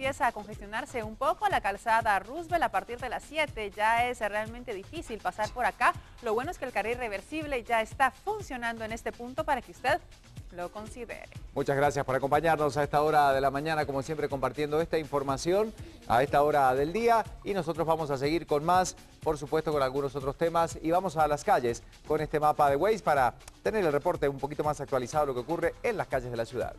Empieza a congestionarse un poco la calzada Roosevelt a partir de las 7. Ya es realmente difícil pasar por acá. Lo bueno es que el carril reversible ya está funcionando en este punto para que usted lo considere. Muchas gracias por acompañarnos a esta hora de la mañana, como siempre compartiendo esta información a esta hora del día y nosotros vamos a seguir con más, por supuesto con algunos otros temas y vamos a las calles con este mapa de Waze para tener el reporte un poquito más actualizado de lo que ocurre en las calles de la ciudad.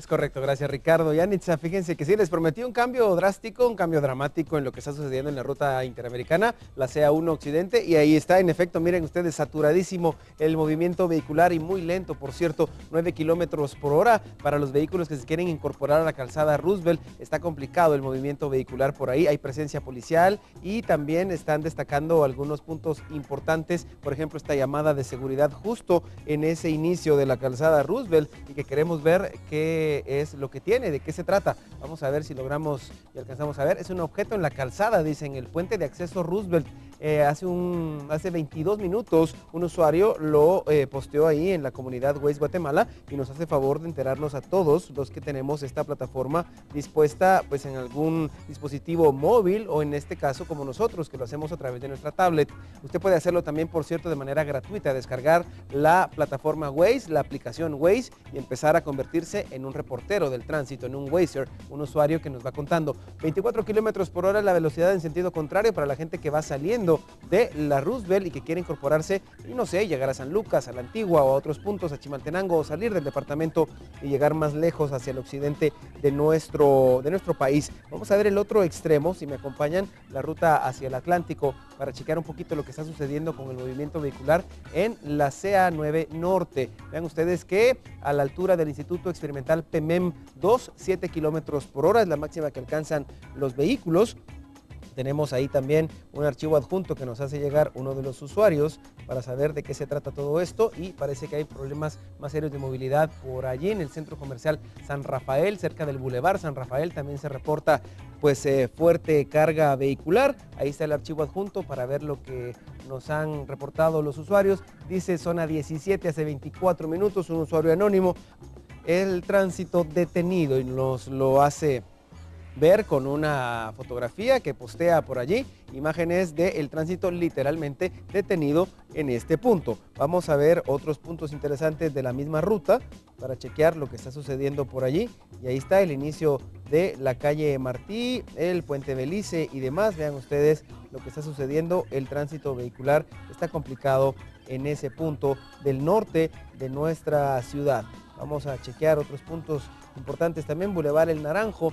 Es correcto, gracias Ricardo. Yanitza, fíjense que sí, les prometí un cambio drástico, un cambio dramático en lo que está sucediendo en la ruta interamericana, la CA1 Occidente, y ahí está, en efecto, miren ustedes, saturadísimo el movimiento vehicular y muy lento, por cierto, 9 kilómetros por hora para los vehículos que se quieren incorporar a la calzada Roosevelt. Está complicado el movimiento vehicular por ahí, hay presencia policial y también están destacando algunos puntos importantes, por ejemplo, esta llamada de seguridad justo en ese inicio de la calzada Roosevelt y que queremos ver que es lo que tiene, de qué se trata. Vamos a ver si logramos y alcanzamos a ver. Es un objeto en la calzada, dicen, el puente de acceso Roosevelt. Eh, hace, un, hace 22 minutos un usuario lo eh, posteó ahí en la comunidad Waze Guatemala y nos hace favor de enterarnos a todos los que tenemos esta plataforma dispuesta pues en algún dispositivo móvil o en este caso como nosotros que lo hacemos a través de nuestra tablet. Usted puede hacerlo también por cierto de manera gratuita, descargar la plataforma Waze, la aplicación Waze y empezar a convertirse en un reportero del tránsito, en un Wazer, un usuario que nos va contando 24 kilómetros por hora la velocidad en sentido contrario para la gente que va saliendo de la Roosevelt y que quiere incorporarse y no sé, llegar a San Lucas, a la Antigua o a otros puntos, a Chimaltenango o salir del departamento y llegar más lejos hacia el occidente de nuestro, de nuestro país. Vamos a ver el otro extremo, si me acompañan, la ruta hacia el Atlántico para chequear un poquito lo que está sucediendo con el movimiento vehicular en la CA9 Norte. Vean ustedes que a la altura del Instituto Experimental PEMEM 2, 7 kilómetros por hora es la máxima que alcanzan los vehículos. Tenemos ahí también un archivo adjunto que nos hace llegar uno de los usuarios para saber de qué se trata todo esto y parece que hay problemas más serios de movilidad por allí en el centro comercial San Rafael, cerca del Boulevard San Rafael también se reporta pues eh, fuerte carga vehicular. Ahí está el archivo adjunto para ver lo que nos han reportado los usuarios. Dice zona 17 hace 24 minutos, un usuario anónimo. El tránsito detenido y nos lo hace ver con una fotografía que postea por allí imágenes del tránsito literalmente detenido en este punto. Vamos a ver otros puntos interesantes de la misma ruta para chequear lo que está sucediendo por allí. Y ahí está el inicio de la calle Martí, el puente Belice y demás. Vean ustedes lo que está sucediendo. El tránsito vehicular está complicado en ese punto del norte de nuestra ciudad. Vamos a chequear otros puntos importantes también. Boulevard El Naranjo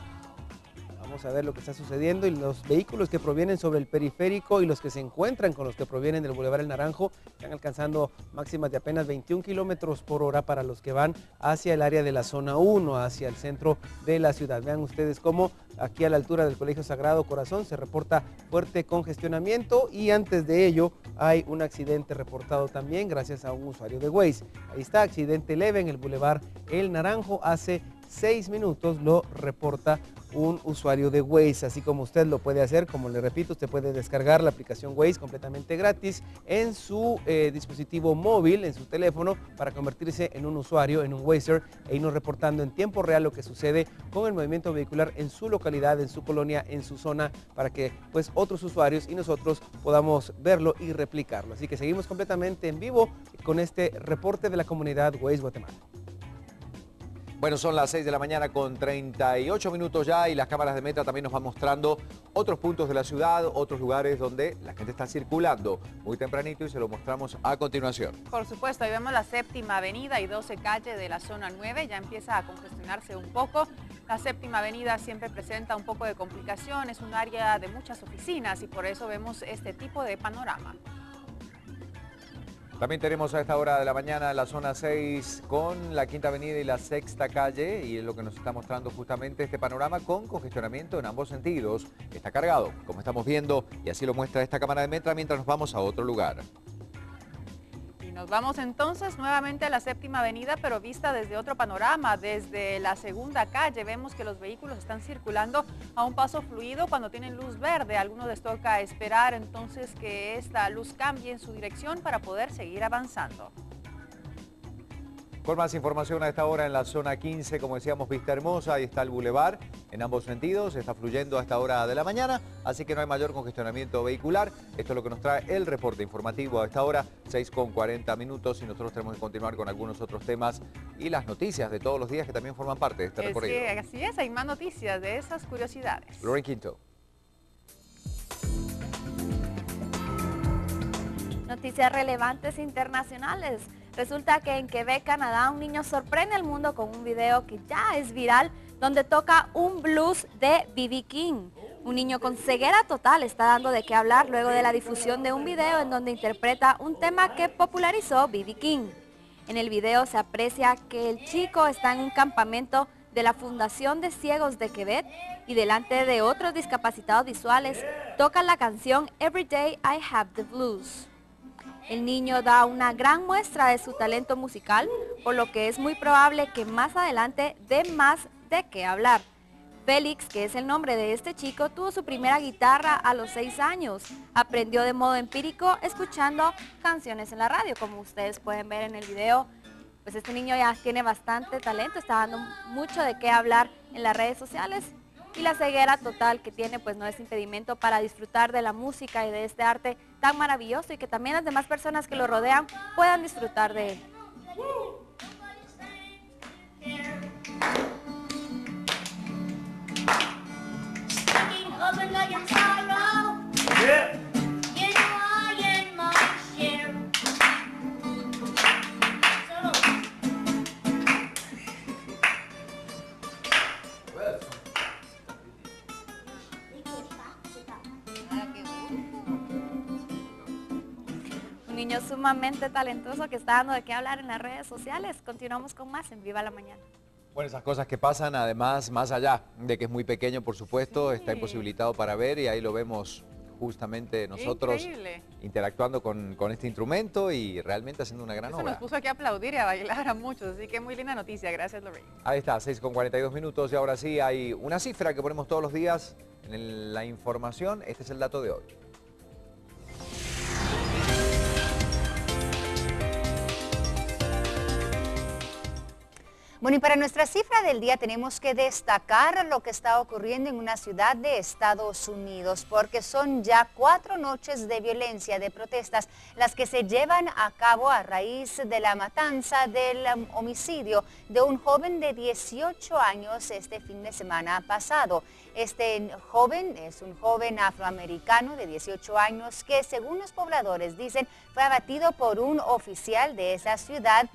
Vamos a ver lo que está sucediendo y los vehículos que provienen sobre el periférico y los que se encuentran con los que provienen del Boulevard El Naranjo están alcanzando máximas de apenas 21 kilómetros por hora para los que van hacia el área de la zona 1, hacia el centro de la ciudad. Vean ustedes cómo aquí a la altura del Colegio Sagrado Corazón se reporta fuerte congestionamiento y antes de ello hay un accidente reportado también gracias a un usuario de Waze. Ahí está, accidente leve en el Boulevard El Naranjo hace seis minutos lo reporta un usuario de Waze, así como usted lo puede hacer, como le repito, usted puede descargar la aplicación Waze completamente gratis en su eh, dispositivo móvil, en su teléfono, para convertirse en un usuario, en un Wazer, e irnos reportando en tiempo real lo que sucede con el movimiento vehicular en su localidad, en su colonia, en su zona, para que pues otros usuarios y nosotros podamos verlo y replicarlo. Así que seguimos completamente en vivo con este reporte de la comunidad Waze Guatemala. Bueno, son las 6 de la mañana con 38 minutos ya y las cámaras de Meta también nos van mostrando otros puntos de la ciudad, otros lugares donde la gente está circulando muy tempranito y se lo mostramos a continuación. Por supuesto, ahí vemos la séptima avenida y 12 calles de la zona 9, ya empieza a congestionarse un poco. La séptima avenida siempre presenta un poco de complicación, es un área de muchas oficinas y por eso vemos este tipo de panorama. También tenemos a esta hora de la mañana la zona 6 con la Quinta Avenida y la Sexta Calle y es lo que nos está mostrando justamente este panorama con congestionamiento en ambos sentidos. Está cargado, como estamos viendo, y así lo muestra esta cámara de metra mientras nos vamos a otro lugar. Nos vamos entonces nuevamente a la séptima avenida, pero vista desde otro panorama, desde la segunda calle. Vemos que los vehículos están circulando a un paso fluido cuando tienen luz verde. Algunos les toca esperar entonces que esta luz cambie en su dirección para poder seguir avanzando. Con más información a esta hora en la zona 15, como decíamos, Vista Hermosa, ahí está el bulevar en ambos sentidos, está fluyendo a esta hora de la mañana, así que no hay mayor congestionamiento vehicular. Esto es lo que nos trae el reporte informativo a esta hora, 6 con 40 minutos y nosotros tenemos que continuar con algunos otros temas y las noticias de todos los días que también forman parte de este recorrido. así es, hay más noticias de esas curiosidades. Loren Quinto. Noticias relevantes internacionales. Resulta que en Quebec, Canadá, un niño sorprende al mundo con un video que ya es viral, donde toca un blues de B.B. King. Un niño con ceguera total está dando de qué hablar luego de la difusión de un video en donde interpreta un tema que popularizó B.B. King. En el video se aprecia que el chico está en un campamento de la Fundación de Ciegos de Quebec y delante de otros discapacitados visuales toca la canción Every Day I Have the Blues. El niño da una gran muestra de su talento musical, por lo que es muy probable que más adelante dé más de qué hablar. Félix, que es el nombre de este chico, tuvo su primera guitarra a los seis años. Aprendió de modo empírico escuchando canciones en la radio, como ustedes pueden ver en el video. Pues este niño ya tiene bastante talento, está dando mucho de qué hablar en las redes sociales y la ceguera total que tiene pues no es impedimento para disfrutar de la música y de este arte tan maravilloso y que también las demás personas que lo rodean puedan disfrutar de él. Sumamente talentoso que está dando de qué hablar en las redes sociales. Continuamos con más en Viva la Mañana. Bueno, esas cosas que pasan, además, más allá de que es muy pequeño, por supuesto, está imposibilitado para ver y ahí lo vemos justamente nosotros interactuando con, este instrumento y realmente haciendo una gran Eso obra. nos puso aquí a aplaudir y a bailar a muchos, así que muy linda noticia. Gracias, Lorraine. Ahí está, 6 con 42 minutos y ahora sí hay una cifra que ponemos todos los días en la información. Este es el dato de hoy. Bueno, y para nuestra cifra del día tenemos que destacar lo que está ocurriendo en una ciudad de Estados Unidos, porque son ya cuatro noches de violencia, de protestas, las que se llevan a cabo a raíz de la matanza del um, homicidio de un joven de 18 años este fin de semana pasado. Este joven es un joven afroamericano de 18 años que, según los pobladores dicen, fue abatido por un oficial de esa ciudad.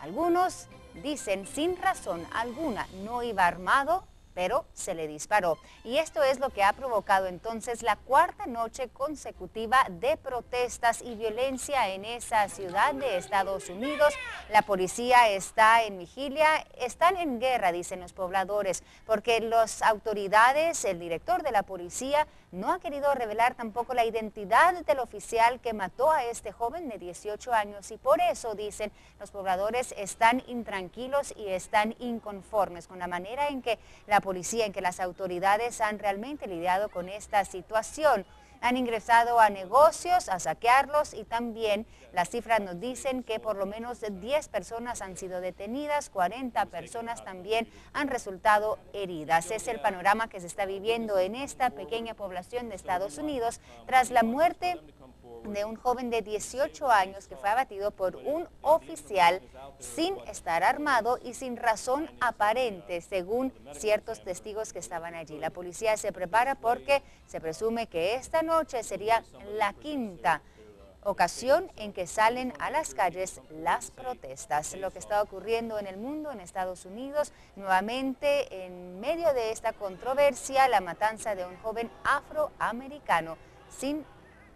Algunos dicen sin razón alguna no iba armado, pero se le disparó. Y esto es lo que ha provocado entonces la cuarta noche consecutiva de protestas y violencia en esa ciudad de Estados Unidos. La policía está en vigilia, están en guerra, dicen los pobladores, porque las autoridades, el director de la policía, no ha querido revelar tampoco la identidad del oficial que mató a este joven de 18 años y por eso, dicen, los pobladores están intranquilos y están inconformes con la manera en que la policía, en que las autoridades han realmente lidiado con esta situación han ingresado a negocios, a saquearlos y también las cifras nos dicen que por lo menos 10 personas han sido detenidas, 40 personas también han resultado heridas. Es el panorama que se está viviendo en esta pequeña población de Estados Unidos tras la muerte de un joven de 18 años que fue abatido por un oficial sin estar armado y sin razón aparente, según ciertos testigos que estaban allí. La policía se prepara porque se presume que esta noche sería la quinta ocasión en que salen a las calles las protestas. Lo que está ocurriendo en el mundo, en Estados Unidos, nuevamente en medio de esta controversia, la matanza de un joven afroamericano sin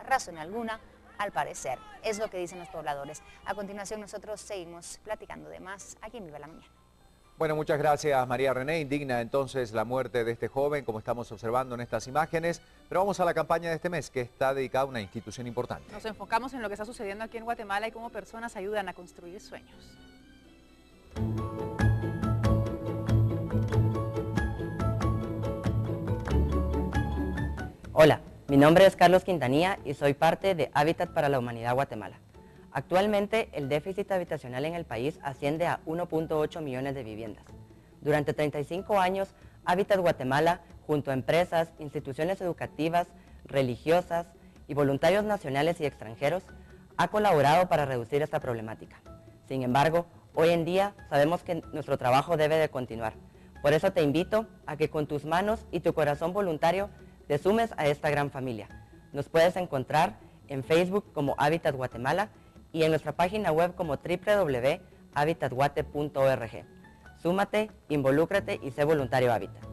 razón alguna, al parecer. Es lo que dicen los pobladores. A continuación nosotros seguimos platicando de más aquí en Viva la Mañana. Bueno, muchas gracias María René. Indigna entonces la muerte de este joven, como estamos observando en estas imágenes. Pero vamos a la campaña de este mes, que está dedicada a una institución importante. Nos enfocamos en lo que está sucediendo aquí en Guatemala y cómo personas ayudan a construir sueños. Hola, mi nombre es Carlos Quintanilla y soy parte de Hábitat para la Humanidad Guatemala. Actualmente, el déficit habitacional en el país asciende a 1.8 millones de viviendas. Durante 35 años, Hábitat Guatemala, junto a empresas, instituciones educativas, religiosas y voluntarios nacionales y extranjeros, ha colaborado para reducir esta problemática. Sin embargo, hoy en día sabemos que nuestro trabajo debe de continuar. Por eso te invito a que con tus manos y tu corazón voluntario te sumes a esta gran familia. Nos puedes encontrar en Facebook como Hábitat Guatemala y en nuestra página web como www.habitatguate.org. Súmate, involúcrate y sé voluntario Hábitat.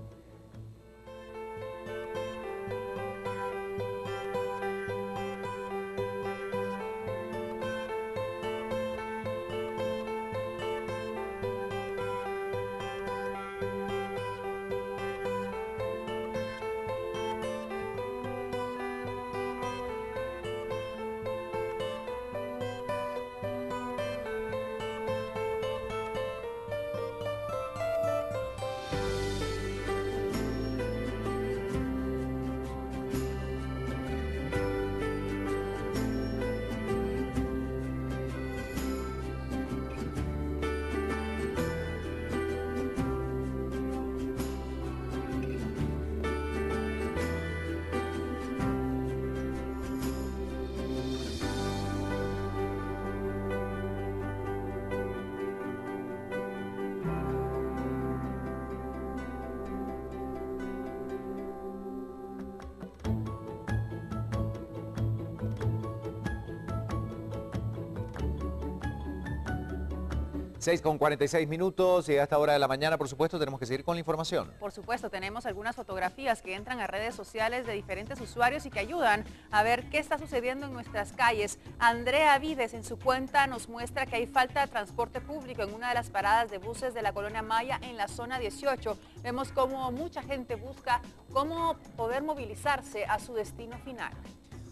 6 con 46 minutos y a esta hora de la mañana, por supuesto, tenemos que seguir con la información. Por supuesto, tenemos algunas fotografías que entran a redes sociales de diferentes usuarios y que ayudan a ver qué está sucediendo en nuestras calles. Andrea Vides en su cuenta nos muestra que hay falta de transporte público en una de las paradas de buses de la colonia Maya en la zona 18. Vemos cómo mucha gente busca cómo poder movilizarse a su destino final.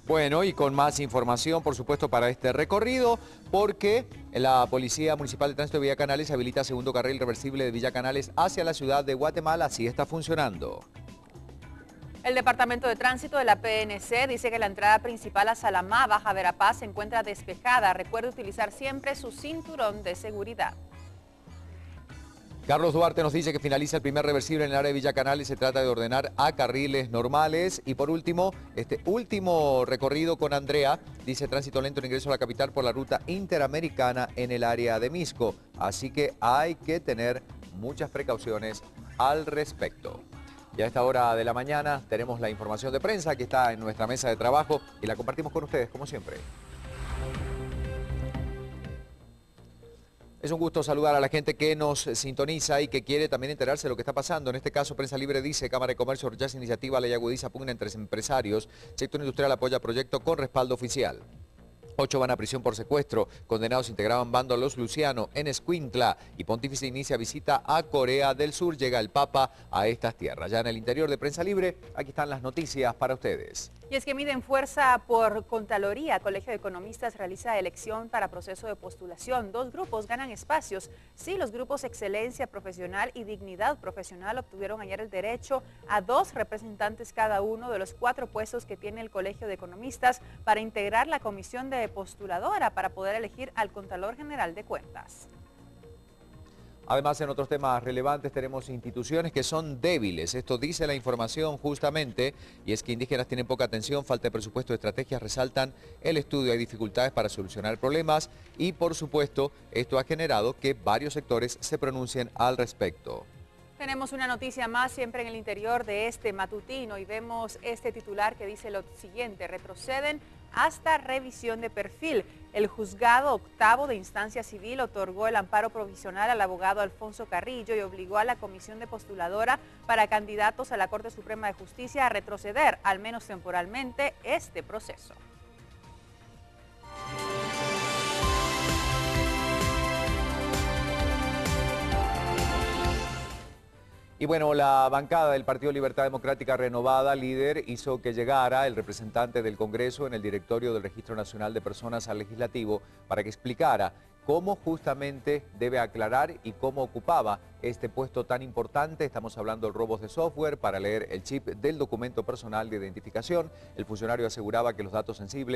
Bueno, y con más información, por supuesto, para este recorrido, porque la Policía Municipal de Tránsito de Villa Canales habilita segundo carril reversible de Villa Canales hacia la ciudad de Guatemala. Así está funcionando. El Departamento de Tránsito de la PNC dice que la entrada principal a Salamá, Baja Verapaz, se encuentra despejada. Recuerde utilizar siempre su cinturón de seguridad. Carlos Duarte nos dice que finaliza el primer reversible en el área de Villa Canal y se trata de ordenar a carriles normales. Y por último, este último recorrido con Andrea, dice tránsito lento en ingreso a la capital por la ruta interamericana en el área de Misco. Así que hay que tener muchas precauciones al respecto. Y a esta hora de la mañana tenemos la información de prensa que está en nuestra mesa de trabajo y la compartimos con ustedes como siempre. Es un gusto saludar a la gente que nos sintoniza y que quiere también enterarse de lo que está pasando. En este caso, Prensa Libre dice, Cámara de Comercio rechaza iniciativa, ley agudiza, pugna entre empresarios. Sector industrial apoya proyecto con respaldo oficial. Ocho van a prisión por secuestro. Condenados integraban bando los Luciano en Escuintla. Y Pontífice inicia visita a Corea del Sur. Llega el Papa a estas tierras. Ya en el interior de Prensa Libre, aquí están las noticias para ustedes. Y es que miden fuerza por Contraloría. Colegio de Economistas realiza elección para proceso de postulación. Dos grupos ganan espacios. Sí, los grupos Excelencia Profesional y Dignidad Profesional obtuvieron ayer el derecho a dos representantes cada uno de los cuatro puestos que tiene el Colegio de Economistas para integrar la comisión de postuladora para poder elegir al Contralor General de Cuentas. Además, en otros temas relevantes tenemos instituciones que son débiles. Esto dice la información justamente, y es que indígenas tienen poca atención, falta de presupuesto, estrategias, resaltan el estudio, hay dificultades para solucionar problemas y, por supuesto, esto ha generado que varios sectores se pronuncien al respecto. Tenemos una noticia más siempre en el interior de este matutino y vemos este titular que dice lo siguiente, retroceden hasta revisión de perfil. El juzgado octavo de instancia civil otorgó el amparo provisional al abogado Alfonso Carrillo y obligó a la comisión de postuladora para candidatos a la Corte Suprema de Justicia a retroceder, al menos temporalmente, este proceso. Y bueno, la bancada del Partido Libertad Democrática Renovada, líder, hizo que llegara el representante del Congreso en el directorio del Registro Nacional de Personas al Legislativo para que explicara cómo justamente debe aclarar y cómo ocupaba este puesto tan importante. Estamos hablando de robos de software para leer el chip del documento personal de identificación. El funcionario aseguraba que los datos sensibles